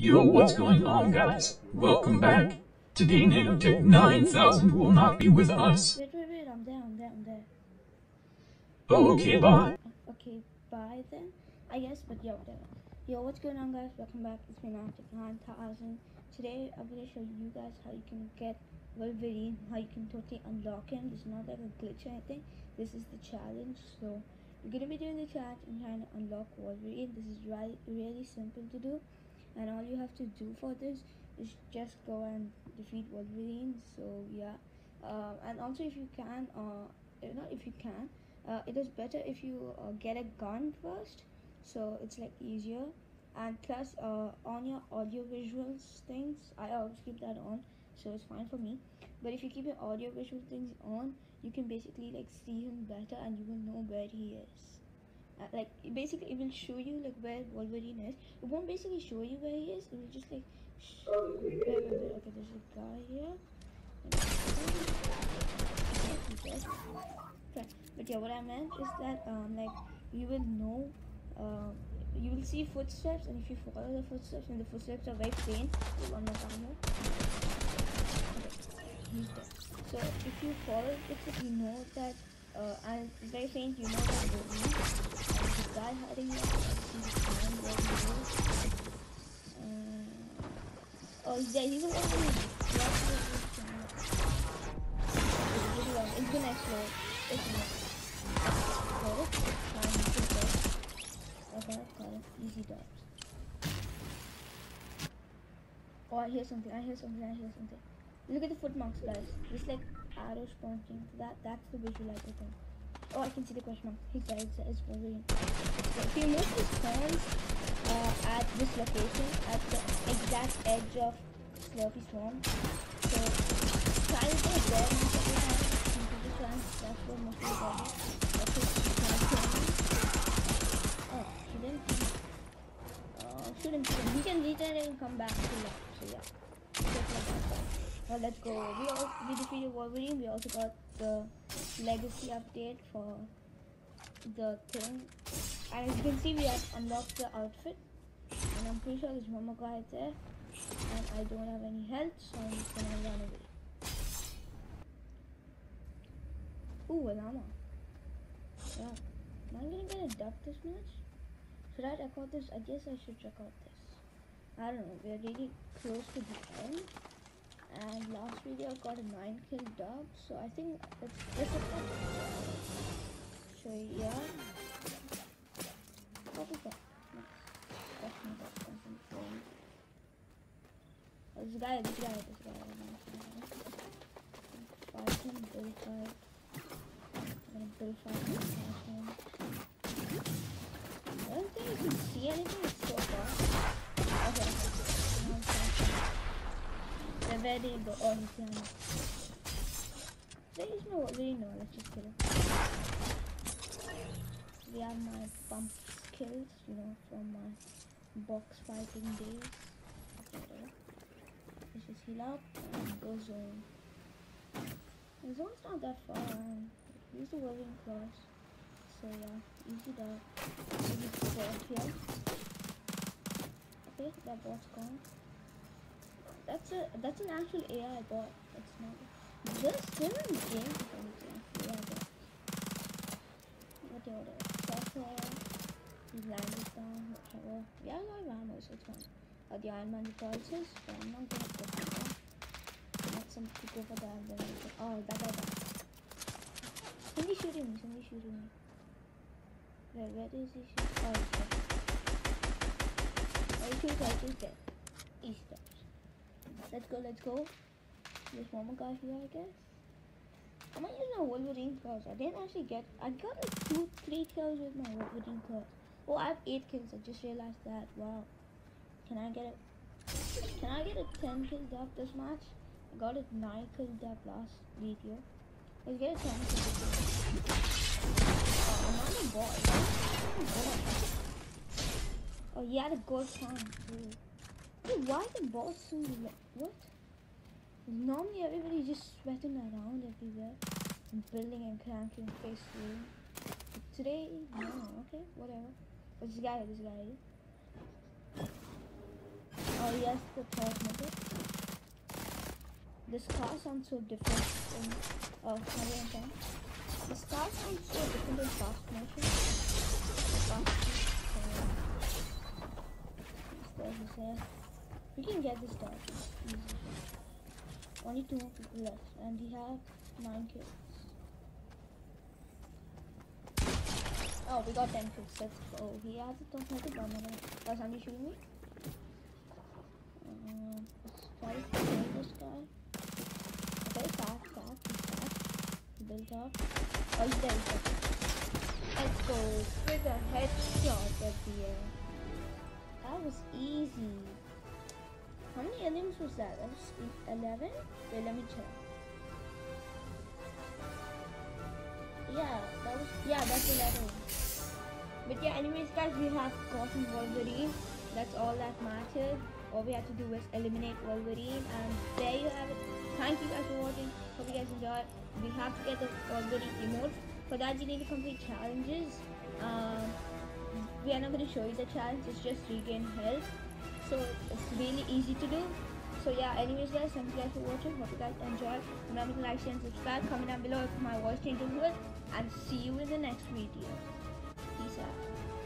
Yo, what's going on, guys? Welcome back. Today, Nanotech 9000 will not be with us. Wait, wait, wait, I'm there, I'm there, I'm there. Oh, okay, bye. Okay, bye then. I guess, but yeah, whatever. Yo, what's going on, guys? Welcome back. It's me, Nanotech 9000. Today, I'm gonna show you guys how you can get Wolverine, how you can totally unlock him. Is not like a glitch or anything. This is the challenge. So, you're gonna be doing the challenge and trying to unlock Wolverine. This is really, really simple to do. And all you have to do for this is just go and defeat Wolverine. So, yeah. Uh, and also, if you can, uh, not if you can, uh, it is better if you uh, get a gun first so it's like easier and plus uh, on your audio visuals things i always keep that on so it's fine for me but if you keep your audio visual things on you can basically like see him better and you will know where he is uh, like basically it will show you like where wolverine is it won't basically show you where he is it will just like sh- wait, wait, wait. okay there's a guy here Okay. But yeah, what I meant is that um, like you will know, uh, you will see footsteps, and if you follow the footsteps, and the footsteps are very faint. One more time. Okay, he's there. So if you follow the footsteps, you know that, uh, it's very faint. You know that guy hiding. I. Uh, oh, there. He's the one. It's gonna explode. It's to go. Okay. Easy dubs. Oh, I hear something. I hear something. I hear something. Look at the footmarks, guys. It's like arrows to that. That's the visualizer thing. Oh, I can see the question mark. He there. It's, Wolverine. So if you move the spawns uh, at this location, at the exact edge of Slurpy Swamp, so try to get there and into the trance. That's most of the. Oh, she didn't. Oh, shouldn't him. He can regenerate and come back to life. So yeah. Let's go. We also we defeated Wolverine. We also got the legacy update for the thing. And as you can see, we have unlocked the outfit. And I'm pretty sure there's one more guy there. And I don't have any health, so I'm just gonna run away. Ooh, a llama. Yeah. Am I gonna get a duck this match? Should I record this? I guess I should record this. I don't know, we're really close to the end. And last video I got a 9 kill dub, so I think it's a So yeah. What is that? Oh, this guy, this guy, this guy. Fight him, build fight. I'm gonna build fight him. I don't think you can see anything, so far. Go. Oh, he's behind me. There is no really no, let's just kill him. We have my bump skills, you know, from my box fighting days. Let's just heal up and go zone. The zone's not that far. Use the whirling claws. So yeah, easy here. Okay, that bot's gone. That's a that's an actual AI bot. That's not just still in the game if anything. Yeah, but whatever. Software. Landed down, whatever. Yeah, I got ammo, so it's fine. Uh, the Iron Man devices, but I'm not gonna go. Let some people for that. Then oh, that guy died. Somebody shooting me. Somebody shooting me. Where, where is he shooting? Oh, he's dead. Oh, he's dead. He's dead. He's dead. Let's go, let's go. There's one more guy here, I guess. I might use my Wolverine claws. I didn't actually get. I got like two, three kills with my Wolverine claws. Oh, I have eight kills. I just realized that. Wow. Can I get a? Can I get a ten kill dub this match? I got a nine kill dub last video. Let's get a ten kill. Oh, I'm. Oh, he had a gold farm too. Hey, why the boss so? What? Normally everybody's just sweating around everywhere and building and cranking face room. But today, no, okay, whatever. What's this guy? This guy? Oh, guess the third method. This car sounds so different in uh, Mario and Time. This car sounds so different in fast motion. Fast, uh, there's this here. We can get this. Easy. Only two left, and we have nine kills. Oh, we got 10 kills. Let's go. He has a metal gun. on him. Oh, somebody shooting me? Um, kill this guy. Okay, he's fast. Up. Oh, he's dead. Let's go. With a headshot at the air. That was easy. Was that? That was e- 11? Wait, let me check. Yeah, that was, yeah, that's 11. But yeah, anyways, guys, we have gotten Wolverine. That's all that mattered. All we had to do was eliminate Wolverine, and there you have it. Thank you guys for watching. Hope you guys enjoyed. We have to get the Wolverine emote. For that, you need to complete challenges. Um, we are not going to show you the challenge. It's just regain health. So it's really easy to do. So yeah, anyways guys, thank you guys for watching. Hope you guys enjoyed. Remember to like, share and subscribe. Comment down below if my voice changes to. And see you in the next video. Peace out.